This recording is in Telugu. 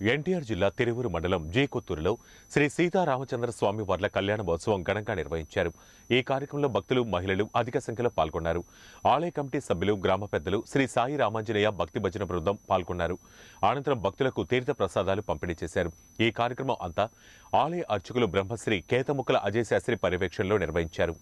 ఎన్టీఆర్ జిల్లా తిరువురు మండలం జే కొత్తూరులో శ్రీ సీతారామచంద్ర స్వామి వార్ల కళ్యాణ మహోత్సవం ఘనంగా నిర్వహించారు. ఈ కార్యక్రమంలో భక్తులు మహిళలు అధిక సంఖ్యలో పాల్గొన్నారు. ఆలయ కమిటీ సభ్యులు గ్రామ పెద్దలు శ్రీ సాయి రామాంజనేయ భక్తి భజన బృందం పాల్గొన్నారు. అనంతరం భక్తులకు తీర్థ ప్రసాదాలు పంపిణీ చేశారు. ఈ కార్యక్రమం అంతా ఆలయ అర్చకులు బ్రహ్మశ్రీ కేతముక్కల అజయ్ శాస్త్రి పర్యవేక్షణలో నిర్వహించారు.